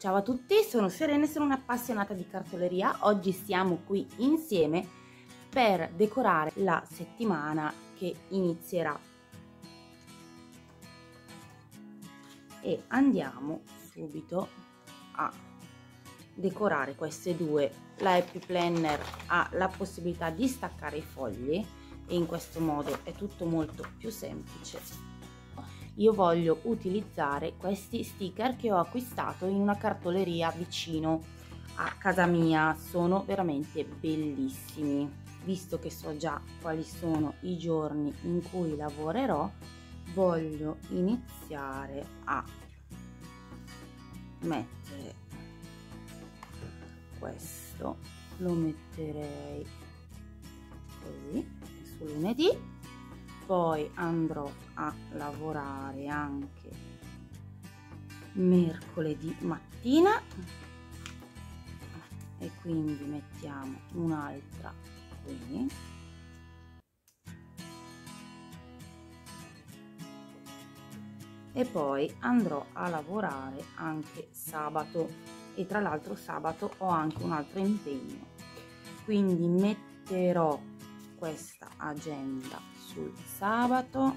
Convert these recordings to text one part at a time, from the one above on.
Ciao a tutti, sono Serena e sono un'appassionata di cartoleria. Oggi siamo qui insieme per decorare la settimana che inizierà. E andiamo subito a decorare queste due. La Happy Planner ha la possibilità di staccare i fogli e in questo modo è tutto molto più semplice io voglio utilizzare questi sticker che ho acquistato in una cartoleria vicino a casa mia. Sono veramente bellissimi. Visto che so già quali sono i giorni in cui lavorerò voglio iniziare a mettere questo. Lo metterei così su lunedì poi andrò a lavorare anche mercoledì mattina. E quindi mettiamo un'altra qui. E poi andrò a lavorare anche sabato. E tra l'altro sabato ho anche un altro impegno. Quindi metterò questa agenda sul sabato.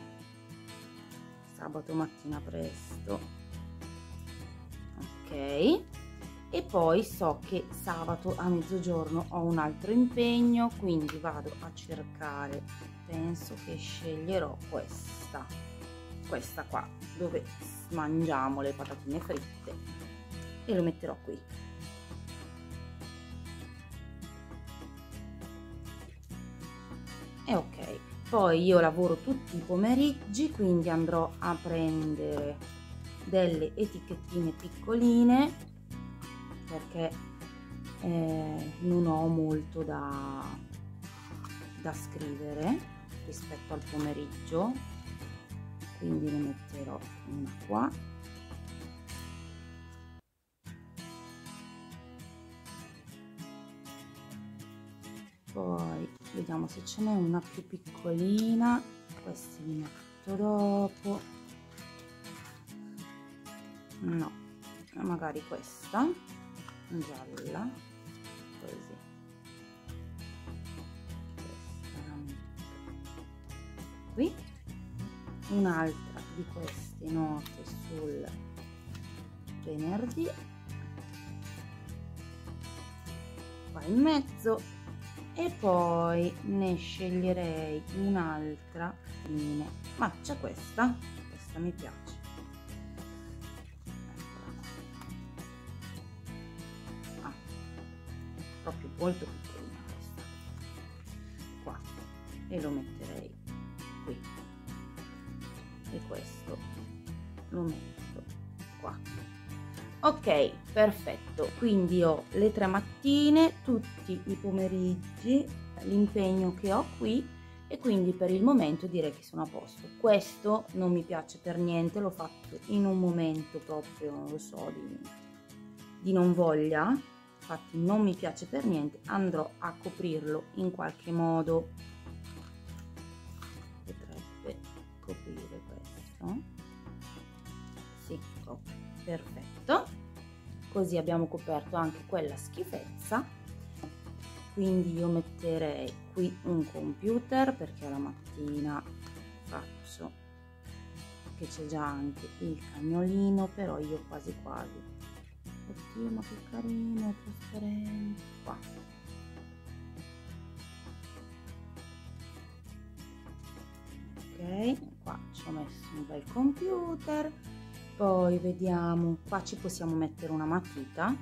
Sabato mattina presto. Ok. E poi so che sabato a mezzogiorno ho un altro impegno quindi vado a cercare. Penso che sceglierò questa. Questa qua dove mangiamo le patatine fritte. E lo metterò qui poi io lavoro tutti i pomeriggi quindi andrò a prendere delle etichettine piccoline perché eh, non ho molto da, da scrivere rispetto al pomeriggio. Quindi ne metterò una qua. Poi vediamo se ce n'è una più piccolina. Questi li metto dopo. No magari questa gialla così. Qui. Un'altra di queste note sul venerdì. Qua in mezzo e poi ne sceglierei un'altra ma c'è questa. Questa mi piace. Ah, proprio molto piccolina questa. Qua. E lo metterei qui. E questo lo metto qua. Ok perfetto quindi ho le tre mattine tutti i pomeriggi l'impegno che ho qui e quindi per il momento direi che sono a posto. Questo non mi piace per niente l'ho fatto in un momento proprio non lo so di, di non voglia infatti non mi piace per niente andrò a coprirlo in qualche modo. Potrebbe coprire questo. Sì copre perfetto così abbiamo coperto anche quella schifezza. Quindi io metterei qui un computer perché la mattina faccio che c'è già anche il cagnolino però io quasi quasi. Oddio ma che carino è trasparente. Qua. Ok qua ci ho messo un bel computer poi vediamo qua ci possiamo mettere una matita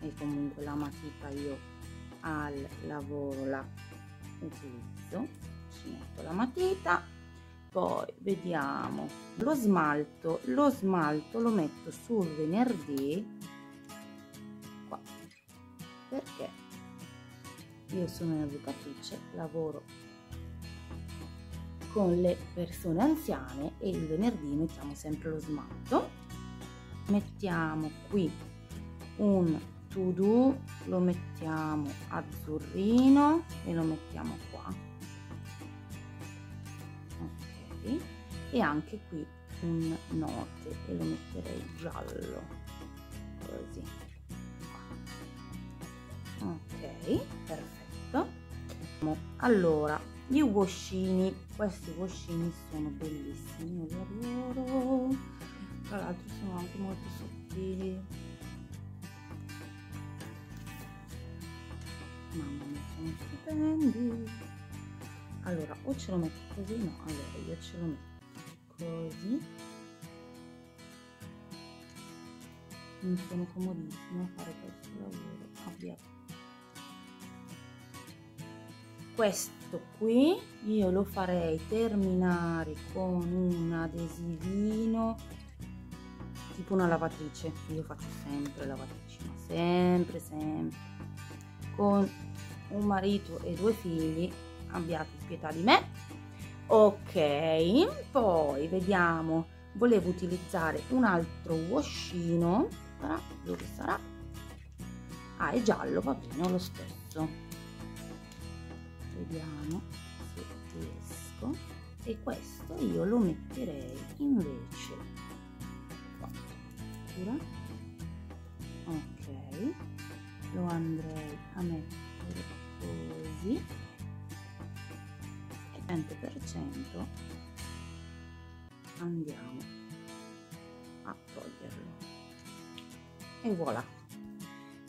e comunque la matita io al lavoro la utilizzo. Ci metto la matita poi vediamo lo smalto lo smalto lo metto sul venerdì. Qua. Perché? Io sono un'educatrice lavoro con le persone anziane e il venerdì mettiamo sempre lo smalto mettiamo qui un to do lo mettiamo azzurrino e lo mettiamo qua. Ok. E anche qui un note e lo metterei giallo. Così. Ok perfetto. Allora gli uoscini. Questi uoscini sono bellissimi io li adoro tra l'altro sono anche molto sottili. Mamma mia sono stupendi. Allora o ce lo metto così no allora io ce lo metto così. Non sono comodissimo a fare questo lavoro. Abbiamo questo qui io lo farei terminare con un adesivino tipo una lavatrice. Io faccio sempre lavatrici ma sempre sempre. Con un marito e due figli abbiate pietà di me. Ok poi vediamo. Volevo utilizzare un altro wascino dove sarà? Ah è giallo va bene lo stesso. Vediamo se riesco. E questo io lo metterei invece ok. Lo andrei a mettere così. E 100% andiamo a toglierlo. E voilà.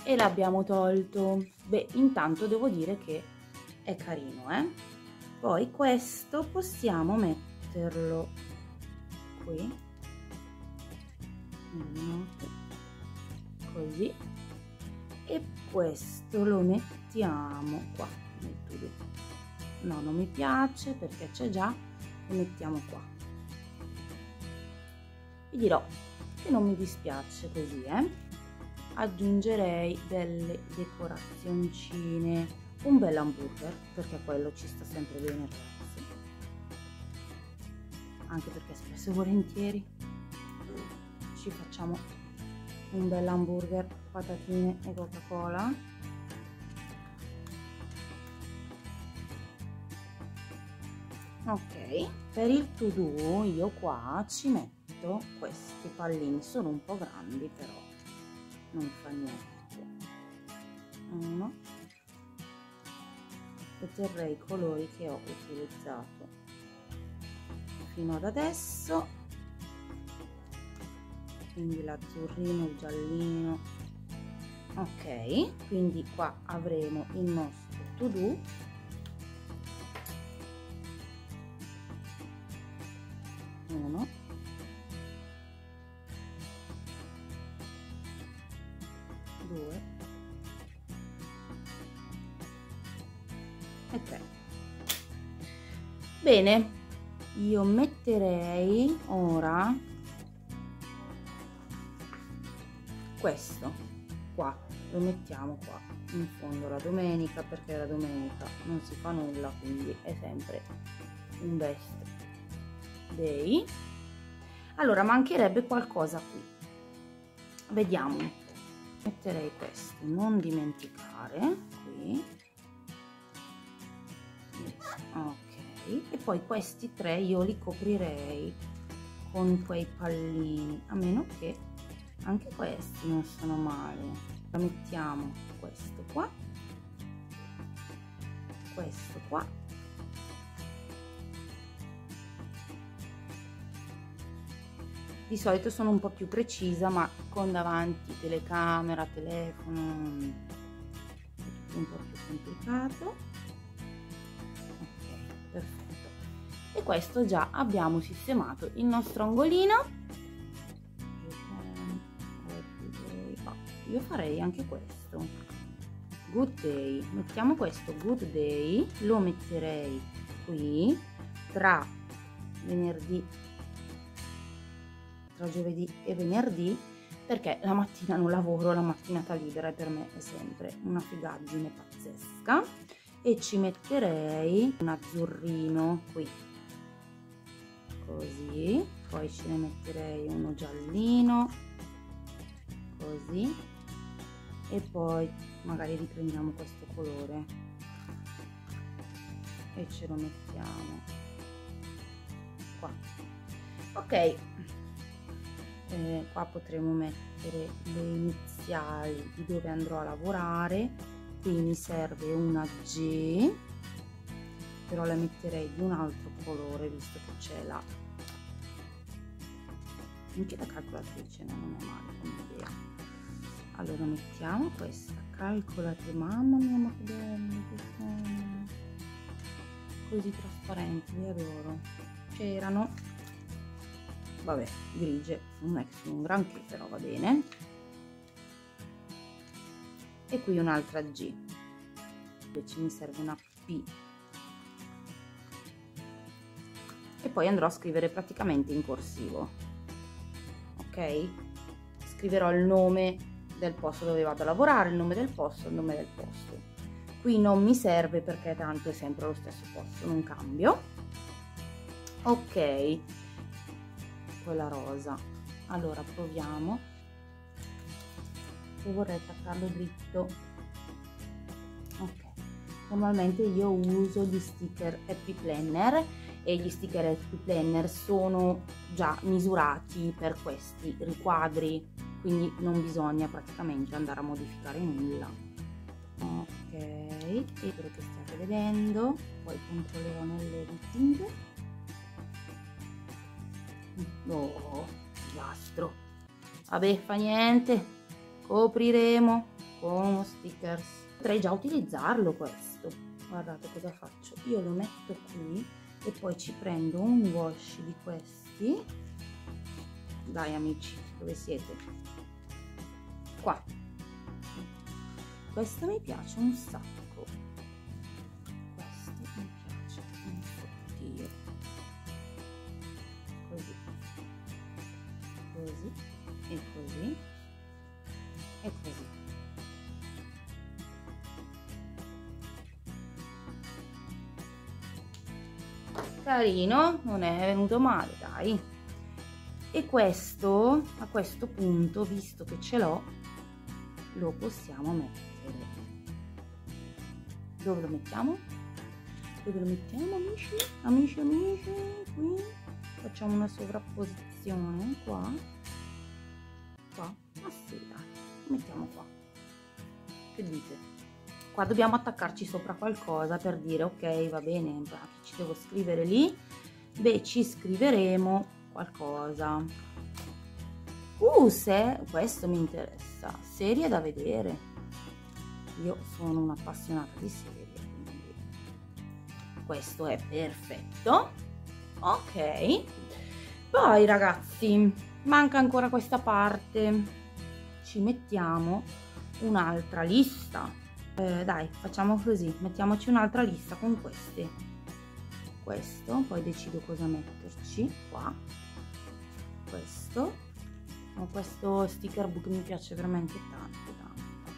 E l'abbiamo tolto. Beh intanto devo dire che è carino eh. Poi questo possiamo metterlo qui così e questo lo mettiamo qua no non mi piace perché c'è già lo mettiamo qua. Vi dirò che non mi dispiace così eh. Aggiungerei delle decorazioncine un bel hamburger perché quello ci sta sempre bene ragazzi. Anche perché spesso volentieri ci facciamo un bel hamburger patatine e coca cola ok per il to do io qua ci metto questi pallini sono un po' grandi però non fa niente. Uno. E terrei i colori che ho utilizzato fino ad adesso quindi l'azzurrino il giallino. Ok quindi qua avremo il nostro to do uno. Due. E 3 bene io metterei ora questo qua lo mettiamo qua in fondo la domenica perché la domenica non si fa nulla quindi è sempre un best day. Allora mancherebbe qualcosa qui. Vediamo. Metterei questo non dimenticare qui. Ok. E poi questi tre io li coprirei con quei pallini a meno che anche questi non sono male. La mettiamo questo qua. Questo qua. Di solito sono un po' più precisa ma con davanti telecamera telefono è un po' più complicato. Perfetto. E questo già abbiamo sistemato il nostro angolino io farei anche questo. Good day. Mettiamo questo good day. Lo metterei qui tra venerdì tra giovedì e venerdì perché la mattina non lavoro la mattinata libera e per me è sempre una figaggine pazzesca. E ci metterei un azzurrino qui. Così. Poi ce ne metterei uno giallino. Così e poi magari riprendiamo questo colore. E ce lo mettiamo qua. Ok. Eh, qua potremo mettere le iniziali di dove andrò a lavorare. Qui mi serve una G però le metterei di un altro colore visto che c'è la anche la calcolatrice non è male come idea allora mettiamo questa. Calcolatrice mamma mia ma che belli che sono. Così trasparenti li adoro. C'erano vabbè grigie. Non è che sono un granché però va bene. E qui un'altra G. Invece mi serve una P. E poi andrò a scrivere praticamente in corsivo. Ok? Scriverò il nome del posto dove vado a lavorare il nome del posto il nome del posto. Qui non mi serve perché tanto è sempre lo stesso posto non cambio. Ok quella rosa. Allora proviamo. E vorrei attaccarlo dritto. Ok. Normalmente io uso gli sticker happy planner e gli sticker happy planner sono già misurati per questi riquadri quindi non bisogna praticamente andare a modificare nulla. Ok e spero che stiate vedendo poi controllerò nell'editing oh disastro. Vabbè fa niente. Copriremo con stickers. Potrei già utilizzarlo questo. Guardate cosa faccio. Io lo metto qui e poi ci prendo un wash di questi. Dai amici dove siete qua. Questo mi piace un sacco. Questo mi piace un sottile così. Così e così e così. Carino non è venuto male dai e questo a questo punto visto che ce l'ho lo possiamo mettere. Dove lo mettiamo? Dove lo mettiamo amici? Amici amici qui. Facciamo una sovrapposizione qua. Qua. Ah sì dai. Mettiamo qua. Che dite? Qua dobbiamo attaccarci sopra qualcosa per dire ok va bene ci devo scrivere lì? Beh ci scriveremo qualcosa. Uh se questo mi interessa. Serie da vedere. Io sono un'appassionata di serie quindi questo è perfetto. Ok. Poi ragazzi manca ancora questa parte. Ci mettiamo un'altra lista. Eh, dai facciamo così. Mettiamoci un'altra lista con queste. Questo poi decido cosa metterci qua questo. Oh, questo sticker book mi piace veramente tanto tanto.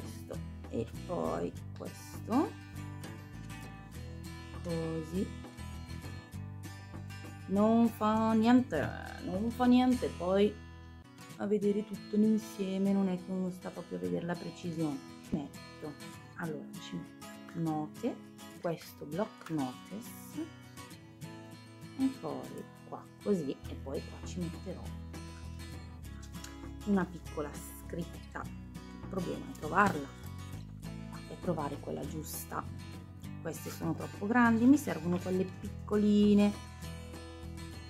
Questo. E poi questo. Così. Non fa niente non fa niente. Poi a vedere tutto insieme non è che uno sta proprio a vedere la precisione. Metto allora ci metto note questo block notice e poi qua così e poi qua ci metterò una piccola scritta. Il problema è trovarla e trovare quella giusta. Queste sono troppo grandi mi servono quelle piccoline.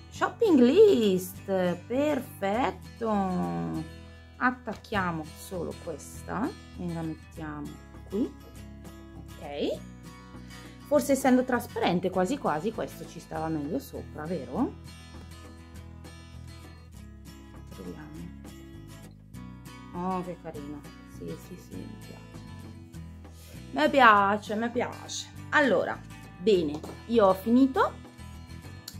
Shopping list perfetto. Attacchiamo solo questa e la mettiamo qui ok forse essendo trasparente quasi quasi questo ci stava meglio sopra vero? Proviamo. Oh che carino. Sì sì sì mi piace. Mi piace mi piace. Allora bene io ho finito.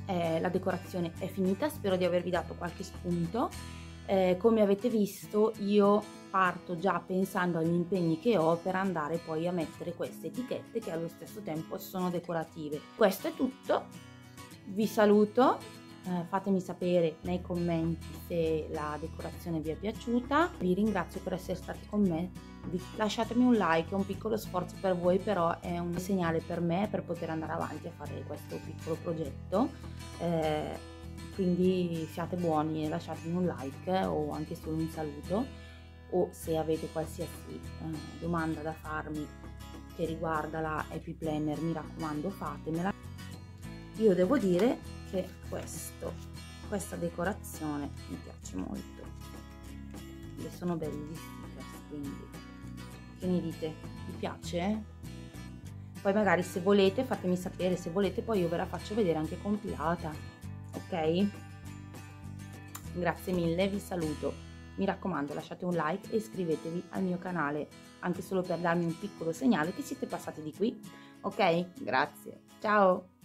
Eh, la decorazione è finita, spero di avervi dato qualche spunto. Eh, come avete visto io parto già pensando agli impegni che ho per andare poi a mettere queste etichette che allo stesso tempo sono decorative. Questo è tutto, vi saluto, eh, fatemi sapere nei commenti se la decorazione vi è piaciuta, vi ringrazio per essere stati con me, lasciatemi un like, è un piccolo sforzo per voi però è un segnale per me per poter andare avanti a fare questo piccolo progetto, eh, quindi siate buoni e lasciatemi un like o anche solo un saluto o se avete qualsiasi eh, domanda da farmi che riguarda la Happy Planner mi raccomando fatemela. Io devo dire che questo questa decorazione mi piace molto. E sono belli gli stickers quindi. Che ne dite? Vi piace poi magari se volete fatemi sapere se volete poi io ve la faccio vedere anche compilata ok? Grazie mille vi saluto mi raccomando lasciate un like e iscrivetevi al mio canale anche solo per darmi un piccolo segnale che siete passati di qui. Ok? Grazie. Ciao